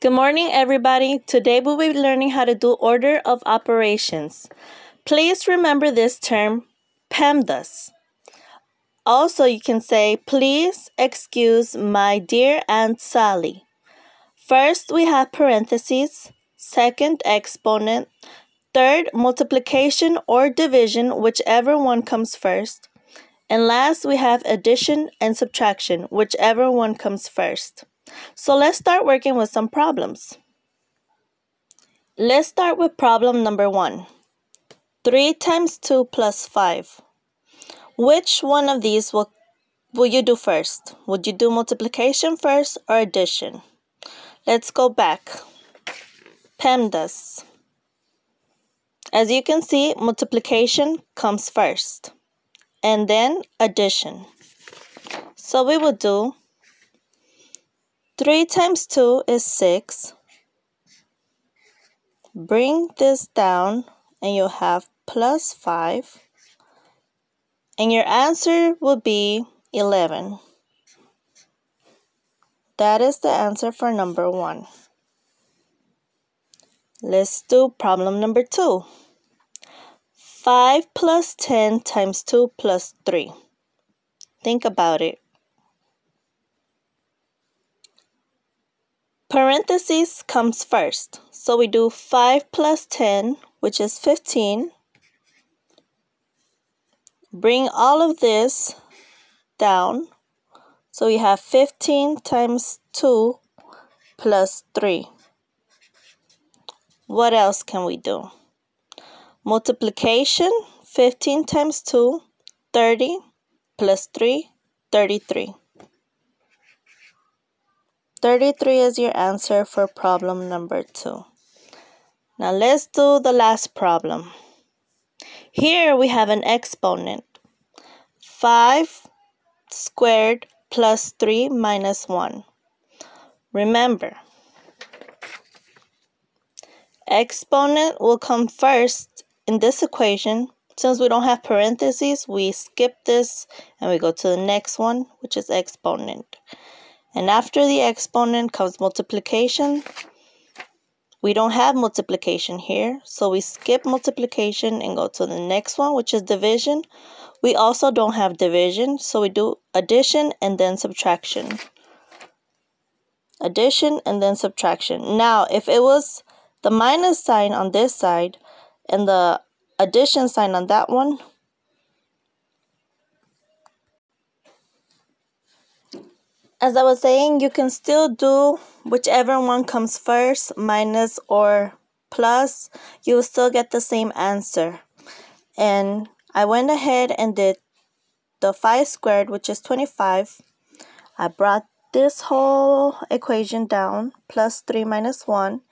Good morning, everybody. Today we'll be learning how to do order of operations. Please remember this term, PEMDAS. Also, you can say, please excuse my dear Aunt Sally. First, we have parentheses. Second, exponent. Third, multiplication or division, whichever one comes first. And last, we have addition and subtraction, whichever one comes first. So let's start working with some problems. Let's start with problem number one. 3 times 2 plus 5. Which one of these will, will you do first? Would you do multiplication first or addition? Let's go back. PEMDAS. As you can see, multiplication comes first and then addition. So we will do 3 times 2 is 6. Bring this down and you'll have plus 5. And your answer will be 11. That is the answer for number 1. Let's do problem number 2. 5 plus 10 times 2 plus 3. Think about it. Parentheses comes first. So we do 5 plus 10, which is 15. Bring all of this down. So we have 15 times 2 plus 3. What else can we do? Multiplication, 15 times 2, 30, plus 3, 33. 33 is your answer for problem number 2. Now let's do the last problem. Here we have an exponent. 5 squared plus 3 minus 1. Remember, exponent will come first in this equation. Since we don't have parentheses, we skip this and we go to the next one, which is exponent. And after the exponent comes multiplication. We don't have multiplication here, so we skip multiplication and go to the next one, which is division. We also don't have division, so we do addition and then subtraction. Addition and then subtraction. Now, if it was the minus sign on this side and the addition sign on that one, as I was saying, you can still do whichever one comes first, minus or plus. You will still get the same answer. And I went ahead and did the 5 squared, which is 25. I brought this whole equation down, plus 3 minus 1.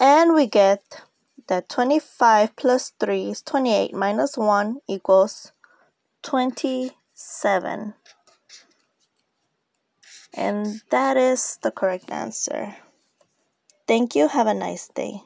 And we get that 25 plus 3 is 28 minus 1 equals 27. And that is the correct answer. Thank you. Have a nice day.